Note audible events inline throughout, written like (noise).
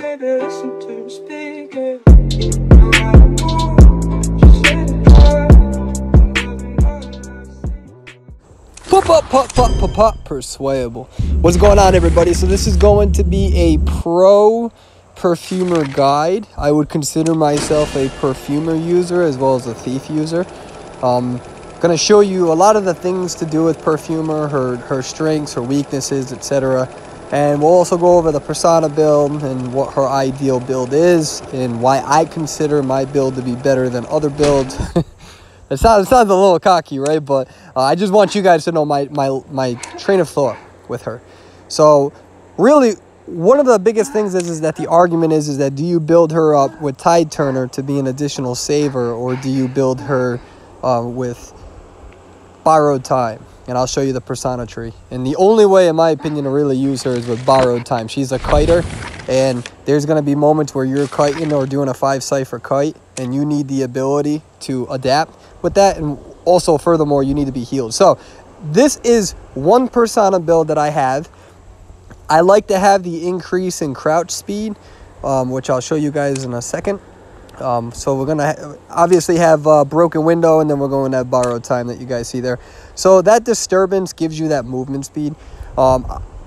baby, listen to the word. Pop, pop, pop, pop, pop, pop, Perswayable. What's going on, everybody? So this is going to be a pro perfumer guide. I would consider myself a perfumer user as well as a thief user. Um, going to show you a lot of the things to do with perfumer, her her strengths, her weaknesses, etc. And we'll also go over the persona build and what her ideal build is and why I consider my build to be better than other builds. (laughs) It sounds, it sounds a little cocky, right? But uh, I just want you guys to know my, my, my train of thought with her. So, really, one of the biggest things is, is that the argument is, is that do you build her up with Tide Turner to be an additional saver, or do you build her uh, with borrowed time? And I'll show you the persona tree. And the only way, in my opinion, to really use her is with borrowed time. She's a kiter, and there's going to be moments where you're kiting or doing a five cipher kite, and you need the ability to adapt with that. And also, furthermore, you need to be healed. So, this is one persona build that I have. I like to have the increase in crouch speed, um, which I'll show you guys in a second. Um, so we're gonna ha obviously have uh, broken window, and then we're going to have borrowed time that you guys see there. So that disturbance gives you that movement speed. Um,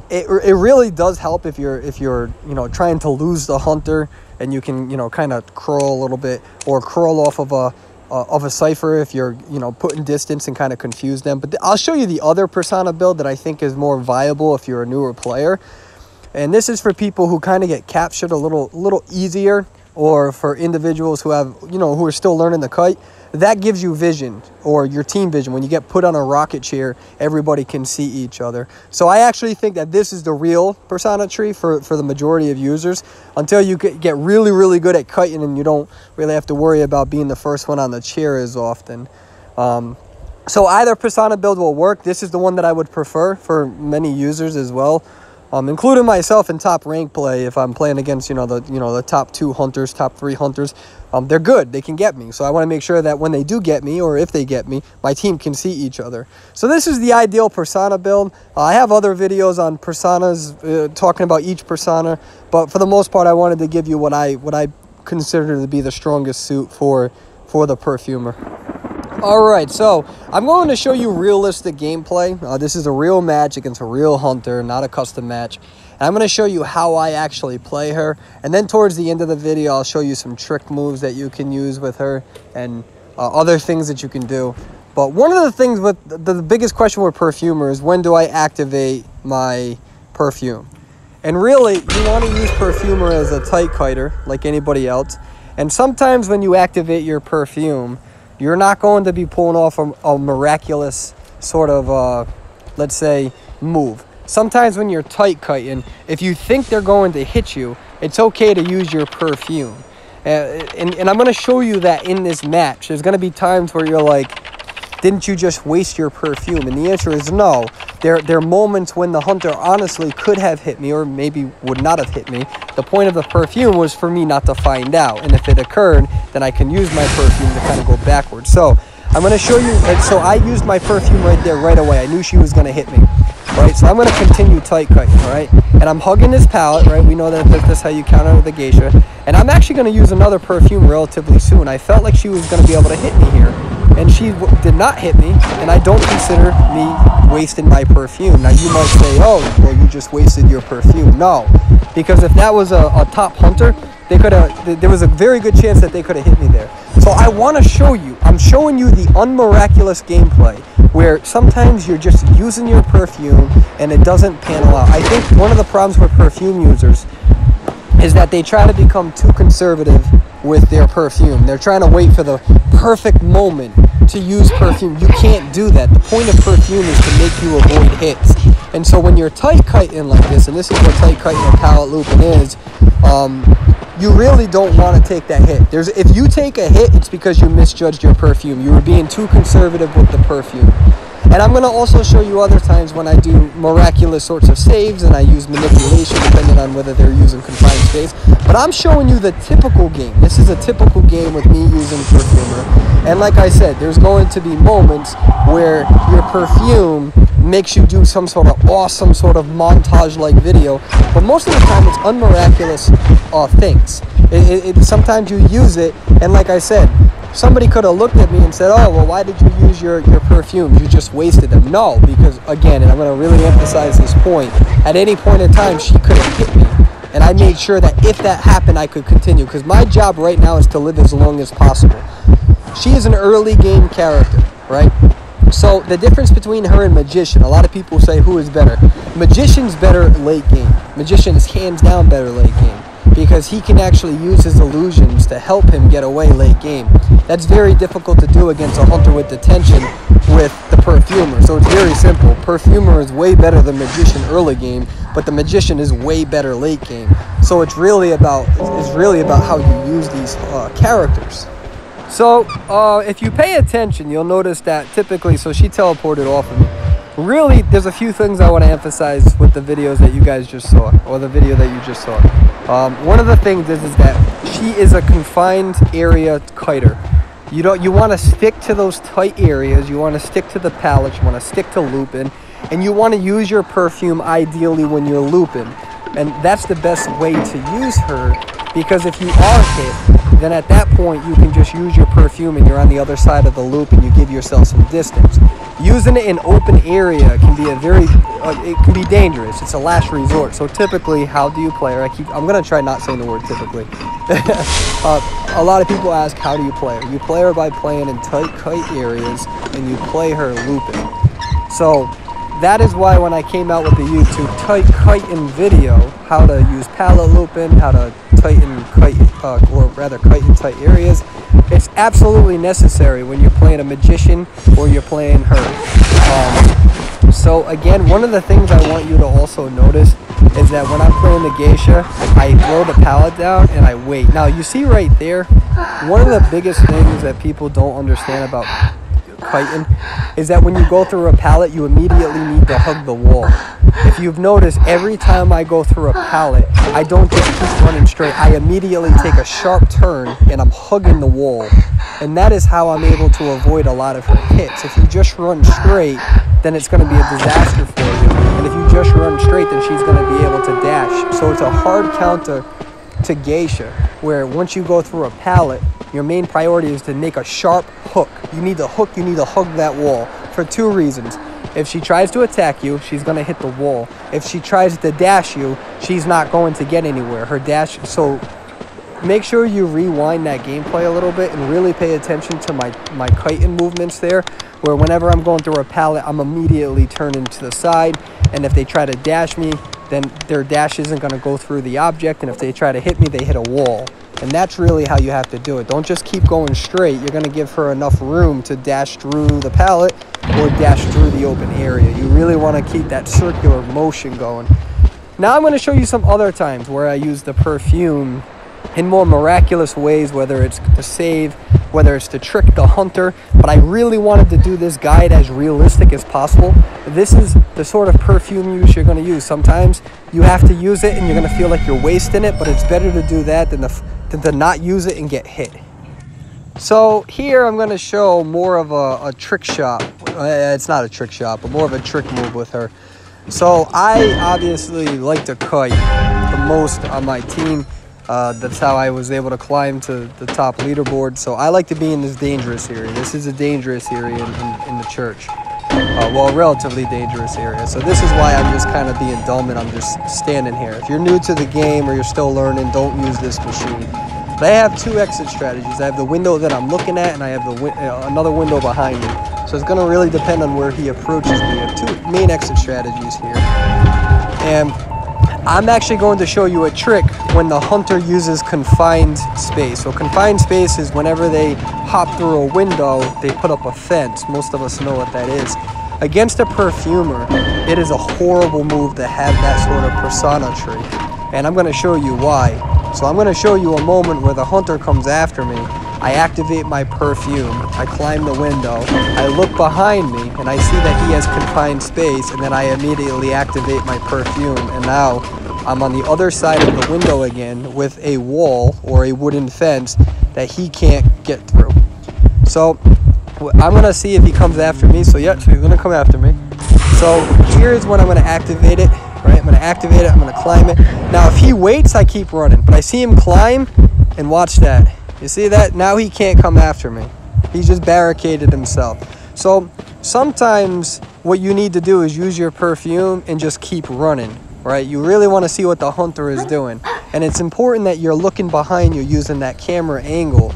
it, it really does help if you're if you're you know trying to lose the hunter and you can you know kind of crawl a little bit or crawl off of a uh, of a cipher if you're you know putting distance and kind of confuse them. But th I'll show you the other persona build that I think is more viable if you're a newer player. And this is for people who kind of get captured a little little easier or for individuals who have, you know, who are still learning the kite, that gives you vision or your team vision. When you get put on a rocket chair, everybody can see each other. So I actually think that this is the real persona tree for, for the majority of users until you get really, really good at kiting and you don't really have to worry about being the first one on the chair as often. Um, so either persona build will work. This is the one that I would prefer for many users as well um, including myself in top rank play. If I'm playing against you know the you know the top two hunters, top three hunters, um, they're good. They can get me. So I want to make sure that when they do get me, or if they get me, my team can see each other. So this is the ideal persona build. Uh, I have other videos on personas uh, talking about each persona, but for the most part, I wanted to give you what I what I consider to be the strongest suit for for the perfumer. All right, so I'm going to show you realistic gameplay. Uh, this is a real match against a real hunter, not a custom match. And I'm going to show you how I actually play her. And then towards the end of the video, I'll show you some trick moves that you can use with her and uh, other things that you can do. But one of the things with the, the biggest question with perfumer is when do I activate my perfume? And really, you want to use perfumer as a tight kiter like anybody else. And sometimes when you activate your perfume, you're not going to be pulling off a, a miraculous sort of, uh, let's say, move. Sometimes when you're tight kiting, if you think they're going to hit you, it's okay to use your perfume. Uh, and, and I'm going to show you that in this match. There's going to be times where you're like, didn't you just waste your perfume? And the answer is no. There, there are moments when the hunter honestly could have hit me or maybe would not have hit me. The point of the perfume was for me not to find out. And if it occurred, then I can use my perfume to kind of go backwards. So I'm going to show you. So I used my perfume right there right away. I knew she was going to hit me. Right, so I'm going to continue tight kiting, all right? And I'm hugging this pallet, right? We know that that's how you counter the geisha. And I'm actually going to use another perfume relatively soon. I felt like she was going to be able to hit me here and she did not hit me, and I don't consider me wasting my perfume. Now you might say, oh, well you just wasted your perfume. No, because if that was a, a top hunter, they could have. There was a very good chance that they could have hit me there. So I want to show you. I'm showing you the unmiraculous gameplay where sometimes you're just using your perfume and it doesn't panel out. I think one of the problems with perfume users is that they try to become too conservative with their perfume. They're trying to wait for the perfect moment to use perfume. You can't do that. The point of perfume is to make you avoid hits. And so when you're tight kiting like this, and this is what tight kiting and pallet looping is, um, you really don't want to take that hit. There's if you take a hit, it's because you misjudged your perfume. You were being too conservative with the perfume. And I'm going to also show you other times when I do miraculous sorts of saves and I use manipulation depending on whether they're using confined space. But I'm showing you the typical game. This is a typical game with me using perfumer. And like I said, there's going to be moments where your perfume makes you do some sort of awesome sort of montage like video. But most of the time it's unmiraculous uh, things. It, it, sometimes you use it, and like I said, somebody could have looked at me and said, "Oh, well, why did you use your your perfumes? You just wasted them." No, because again, and I'm going to really emphasize this point. At any point in time, she could have hit me, and I made sure that if that happened, I could continue. Because my job right now is to live as long as possible. She is an early game character, right? So the difference between her and Magician, a lot of people say who is better. Magician's better late game. Magician is hands down better late game because he can actually use his illusions to help him get away late game. That's very difficult to do against a hunter with detention with the perfumer. So it's very simple. Perfumer is way better than magician early game, but the magician is way better late game. So it's really about it's really about how you use these uh, characters. So uh, if you pay attention, you'll notice that typically, so she teleported off of me. Really, there's a few things I want to emphasize with the videos that you guys just saw, or the video that you just saw. Um, one of the things is, is that she is a confined area kiter. You don't. You want to stick to those tight areas. You want to stick to the pallet. You want to stick to looping, and you want to use your perfume ideally when you're looping. And that's the best way to use her because if you are hit, then at that point you can just use your perfume and you're on the other side of the loop and you give yourself some distance. Using it in open area can be a very, uh, it can be dangerous. It's a last resort. So typically, how do you play her? I keep, I'm gonna try not saying the word typically. (laughs) uh, a lot of people ask, how do you play her? You play her by playing in tight kite areas and you play her looping. So that is why when I came out with the YouTube tight kiting video, how to use pallet looping, how to tighten kite, uh, or rather in tight areas, it's absolutely necessary when you're playing a magician or you're playing her. Um, so again, one of the things I want you to also notice is that when I'm playing the geisha, I throw the pallet down and I wait. Now you see right there, one of the biggest things that people don't understand about kiting is that when you go through a pallet, you immediately need to hug the wall. If you've noticed, every time I go through a pallet, I don't just keep running straight. I immediately take a sharp turn and I'm hugging the wall. And that is how I'm able to avoid a lot of her hits. If you just run straight, then it's going to be a disaster for you. And if you just run straight, then she's going to be able to dash. So it's a hard counter to Geisha, where once you go through a pallet, your main priority is to make a sharp hook. You need to hook, you need to hug that wall for two reasons. If she tries to attack you, she's going to hit the wall. If she tries to dash you, she's not going to get anywhere. Her dash, so make sure you rewind that gameplay a little bit and really pay attention to my, my kiting movements there, where whenever I'm going through a pallet, I'm immediately turning to the side. And if they try to dash me, then their dash isn't going to go through the object. And if they try to hit me, they hit a wall. And that's really how you have to do it. Don't just keep going straight. You're going to give her enough room to dash through the pallet or dash through the open area. You really want to keep that circular motion going. Now I'm going to show you some other times where I use the perfume in more miraculous ways, whether it's to save, whether it's to trick the hunter. But I really wanted to do this guide as realistic as possible. This is the sort of perfume use you're going to use. Sometimes you have to use it and you're going to feel like you're wasting it, but it's better to do that than, the, than to not use it and get hit. So here I'm going to show more of a, a trick shot. Uh, it's not a trick shot, but more of a trick move with her. So I obviously like to kite the most on my team. Uh, that's how I was able to climb to the top leaderboard. So I like to be in this dangerous area. This is a dangerous area in, in, in the church. Uh, well, relatively dangerous area. So this is why I'm just kind of being dumb and I'm just standing here. If you're new to the game or you're still learning, don't use this machine. But I have two exit strategies. I have the window that I'm looking at and I have the wi uh, another window behind me. So it's to really depend on where he approaches me. Two main exit strategies here. And I'm actually going to show you a trick when the hunter uses confined space. So confined space is whenever they hop through a window, they put up a fence. Most of us know what that is. Against a perfumer, it is a horrible move to have that sort of persona tree. And I'm to show you why. So I'm to show you a moment where the hunter comes after me. I activate my perfume. I climb the window. I look behind me and I see that he has confined space and then I immediately activate my perfume and now I'm on the other side of the window again with a wall or a wooden fence that he can't get through. So I'm gonna see if he comes after me. So yeah, so he's gonna come after me. So here's when I'm gonna activate it. Right, I'm gonna activate it. I'm gonna climb it. Now if he waits, I keep running. But I see him climb, and watch that. You see that? Now he can't come after me. He just barricaded himself. So sometimes what you need to do is use your perfume and just keep running. Right? You really want to see what the hunter is doing. And it's important that you're looking behind you using that camera angle.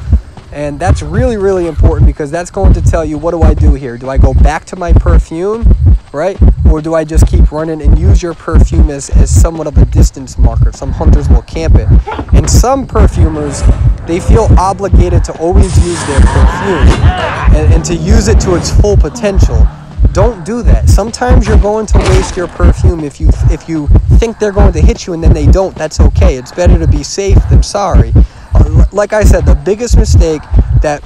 And that's really, really important because that's going to tell you what do I do here? Do I go back to my perfume, right? Or do I just keep running and use your perfume as, as somewhat of a distance marker? Some hunters will camp it. And some perfumers, they feel obligated to always use their perfume and, and to use it to its full potential. Don't do that. Sometimes you're going to waste your perfume if you if you think they're going to hit you and then they don't. That's okay. It's better to be safe than sorry. Uh, Like I said, the biggest mistake that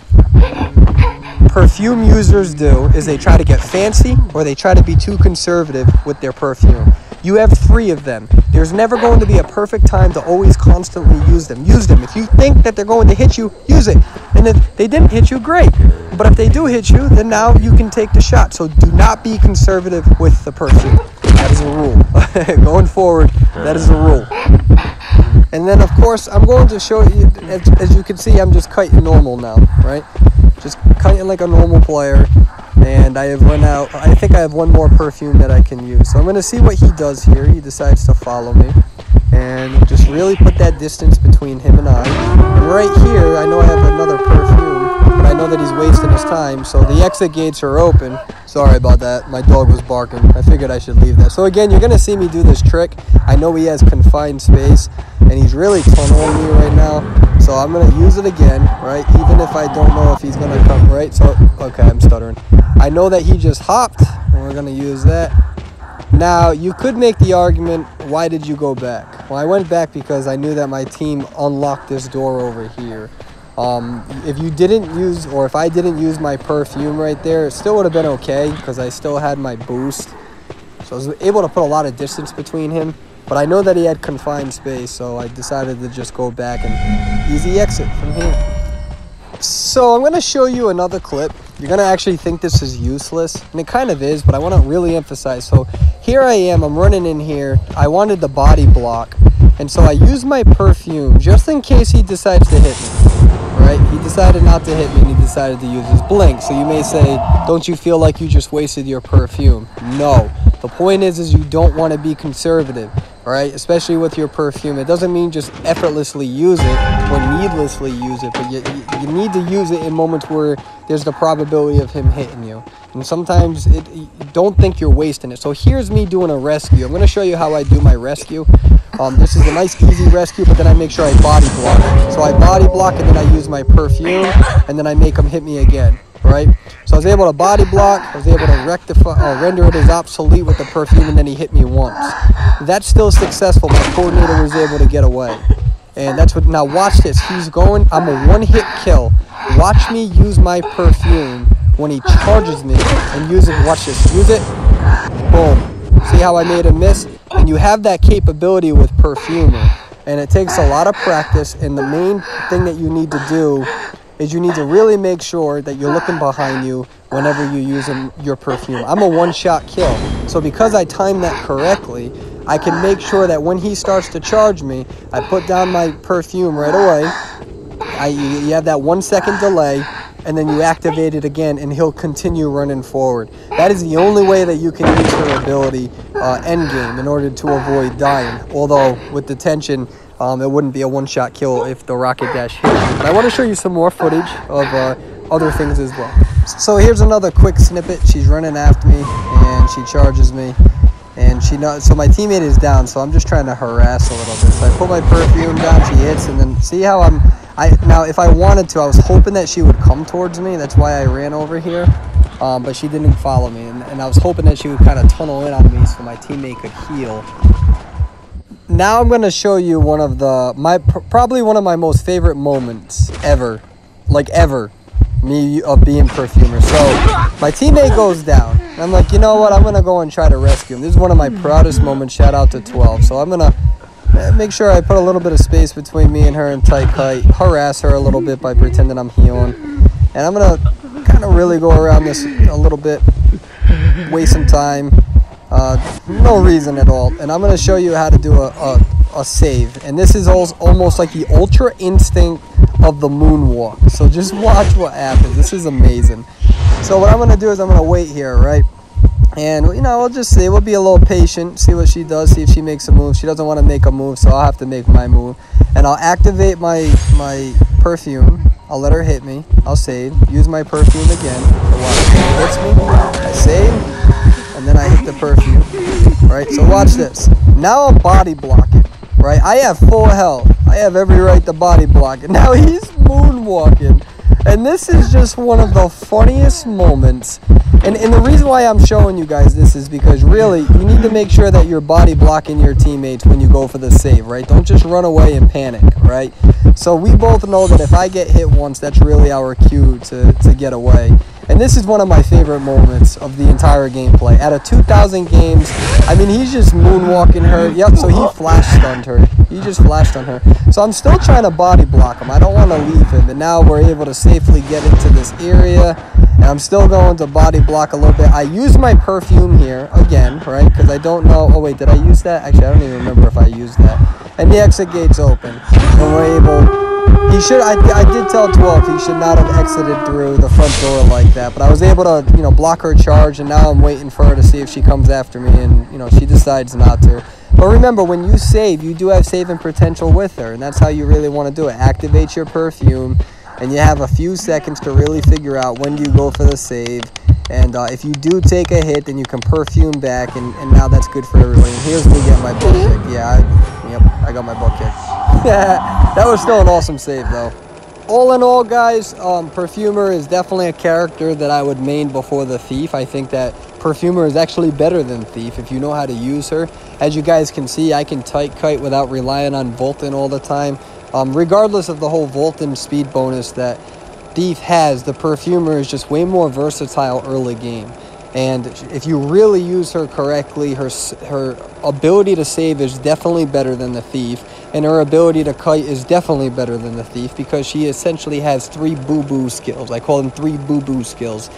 perfume users do is they try to get fancy or they try to be too conservative with their perfume. You have three of them. There's never going to be a perfect time to always constantly use them. Use them. If you think that they're going to hit you, use it. And if they didn't hit you, great. But if they do hit you, then now you can take the shot. So do not be conservative with the perfume. That is a rule. (laughs) going forward, that is a rule. And then, of course, I'm going to show you, as, as you can see, I'm just kiting normal now, right? Just kiting like a normal player. And I have run out, I think I have one more perfume that I can use. So I'm going to see what he does here. He decides to follow me. And just really put that distance between him and I. And right here, I know I have another perfume, but I know that he's wasting his time. So the exit gates are open. Sorry about that. My dog was barking. I figured I should leave that. So again, you're going to see me do this trick. I know he has confined space and he's really tunneling me right now. So I'm gonna use it again, right? Even if I don't know if he's gonna come, right? So, okay, I'm stuttering. I know that he just hopped, and we're gonna use that. Now, you could make the argument, why did you go back? Well, I went back because I knew that my team unlocked this door over here. Um, if you didn't use, or if I didn't use my perfume right there, it still would have been okay because I still had my boost. So I was able to put a lot of distance between him. But I know that he had confined space, so I decided to just go back and easy exit from here. So I'm going to show you another clip. You're going to actually think this is useless, and it kind of is, but I want to really emphasize. So here I am, I'm running in here. I wanted the body block, and so I used my perfume just in case he decides to hit me. Right? He decided not to hit me, and he decided to use his blink. So you may say, don't you feel like you just wasted your perfume? No. The point is, is you don't want to be conservative, all right? Especially with your perfume. It doesn't mean just effortlessly use it or needlessly use it, but you, you, need to use it in moments where there's the probability of him hitting you. And sometimes it, don't think you're wasting it. So here's me doing a rescue. I'm going to show you how I do my rescue. Um, this is a nice easy rescue, but then I make sure I body block. So I body block and then I use my perfume and then I make him hit me again, right? So I was able to body block, I was able to rectify, uh, render it as obsolete with the perfume and then he hit me once. That's still successful. My coordinator was able to get away. And that's what, now watch this. He's going, I'm a one hit kill. Watch me use my perfume when he charges me and use it. Watch this. Use it. Boom. See how I made him miss? And you have that capability with perfumer. And it takes a lot of practice. And the main thing that you need to do is you need to really make sure that you're looking behind you whenever you use a, your perfume. I'm a one-shot kill. So because I timed that correctly, I can make sure that when he starts to charge me, I put down my perfume right away. I, you have that one second delay, and then you activate it again, and he'll continue running forward. That is the only way that you can use her ability uh, end game in order to avoid dying. Although with detention, um, it wouldn't be a one-shot kill if the rocket dash hit. But I want to show you some more footage of uh, other things as well. So here's another quick snippet. She's running after me, and she charges me and she knows so my teammate is down so i'm just trying to harass a little bit so i put my perfume down she hits and then see how i'm i now if i wanted to i was hoping that she would come towards me that's why i ran over here um, but she didn't follow me and, and i was hoping that she would kind of tunnel in on me so my teammate could heal now i'm going to show you one of the my pr- probably one of my most favorite moments ever like ever me of being perfumer. So my teammate goes down i'm like you know what? I'm gonna go and try to rescue him. This is one of my proudest moments. Shout out to 12 so i'm gonna eh, make sure I put a little bit of space between me and her and tight kite, harass her a little bit by pretending I'm healing. And I'm gonna kind of really go around this a little bit, waste some time, uh, no reason at all. And I'm gonna show you how to do a, a, a save. And this is al- almost like the ultra instinct of the moonwalk. So just (laughs) watch what happens. This is amazing. So what I'm gonna do is I'm gonna wait here, right? And you know, we'll just see. We'll be a little patient, see what she does, see if she makes a move. She doesn't want to make a move, so I'll have to make my move. And I'll activate my my perfume. I'll let her hit me. I'll save. Use my perfume again. Watch. Hits me. I save, and then I hit the perfume. Right. So watch this. Now I'm body blocking. Right. I have full health. I have every right to body block. And (laughs) now he's moonwalking. And this is just one of the funniest moments. And, and the reason why I'm showing you guys this is because really, you need to make sure that you're body blocking your teammates when you go for the save, right? Don't just run away and panic, right? So we both know that if I get hit once, that's really our cue to, to get away. And this is one of my favorite moments of the entire gameplay. Out of 2,000 games, I mean, he's just moonwalking her. Yep, so he flash stunned her. He just flashed on her. So I'm still trying to body block him. I don't want to leave him. And now we're able to safely get into this area. And I'm still going to body block a little bit. I use my perfume here again, right? Because I don't know. Oh, wait, did I use that? Actually, I don't even remember if I used that. And the exit gate's open. And we're able he should. I, I did tell 12 he should not have exited through the front door like that. But I was able to, you know, block her charge, and now I'm waiting for her to see if she comes after me, and you know, she decides not to. But remember, when you save, you do have saving potential with her, and that's how you really want to do it. Activate your perfume, and you have a few seconds to really figure out when do you go for the save. And uh, if you do take a hit, then you can perfume back, and, and now that's good for everybody. And here's me getting my butt kicked. Yeah, I, yep, I got my butt kicked. (laughs) that was still an awesome save, though. All in all, guys, um, Perfumer is definitely a character that I would main before the Thief. I think that Perfumer is actually better than Thief if you know how to use her. As you guys can see, I can tight kite without relying on vaulting all the time. Um, regardless of the whole vaulting speed bonus that Thief has, the Perfumer is just way more versatile early game. And if you really use her correctly, her her ability to save is definitely better than the Thief, and her ability to kite is definitely better than the Thief because she essentially has three boo-boo skills. I call them three boo-boo skills.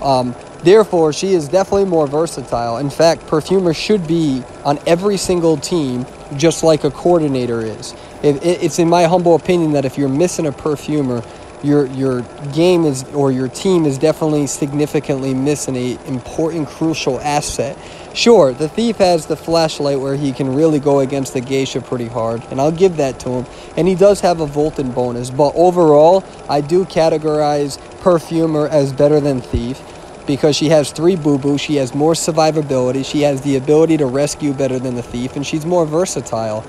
Um, therefore, she is definitely more versatile. In fact, Perfumer should be on every single team, just like a coordinator is. It, it, it's in my humble opinion that if you're missing a Perfumer, your your game is or your team is definitely significantly missing a important crucial asset. Sure, the thief has the flashlight where he can really go against the geisha pretty hard, and I'll give that to him. And he does have a vaulting bonus, but overall, I do categorize Perfumer as better than Thief because she has three boo boo, she has more survivability, she has the ability to rescue better than the Thief, and she's more versatile.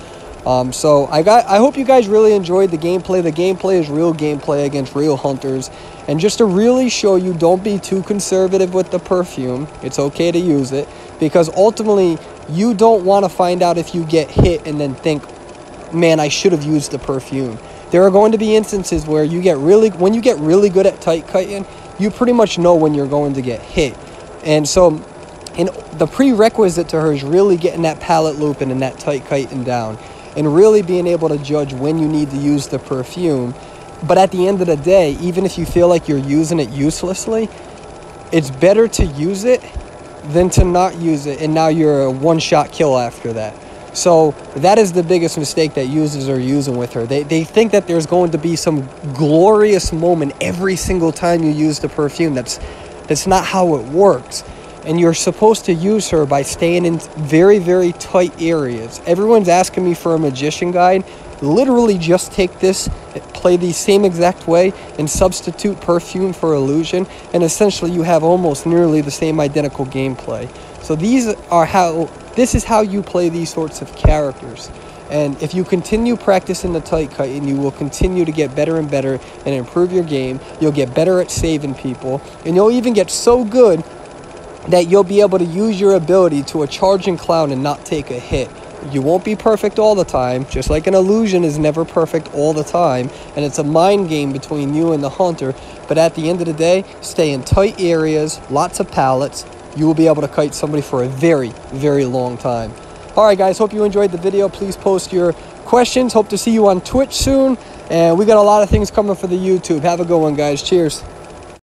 Um, so I got. I hope you guys really enjoyed the gameplay. The gameplay is real gameplay against real hunters, and just to really show you, don't be too conservative with the perfume. It's okay to use it because ultimately you don't want to find out if you get hit and then think, "Man, I should have used the perfume." There are going to be instances where you get really when you get really good at tight kiting, you pretty much know when you're going to get hit, and so. And the prerequisite to her is really getting that pallet looping and that tight kiting down and really being able to judge when you need to use the perfume. But at the end of the day, even if you feel like you're using it uselessly, it's better to use it than to not use it and now you're a one shot kill after that. So that is the biggest mistake that users are using with her. They, they think that there's going to be some glorious moment every single time you use the perfume. That's that's not how it works and you're supposed to use her by staying in very very tight areas everyone's asking me for a magician guide literally just take this play the same exact way and substitute perfume for illusion and essentially you have almost nearly the same identical gameplay so these are how this is how you play these sorts of characters and if you continue practicing the tight cut and you will continue to get better and better and improve your game you'll get better at saving people and you'll even get so good that you'll be able to use your ability to a charging clown and not take a hit. You won't be perfect all the time, just like an illusion is never perfect all the time, and it's a mind game between you and the hunter. But at the end of the day, stay in tight areas, lots of pallets. You will be able to kite somebody for a very, very long time. All right, guys. Hope you enjoyed the video. Please post your questions. Hope to see you on Twitch soon. And we got a lot of things coming for the YouTube. Have a good one, guys. Cheers.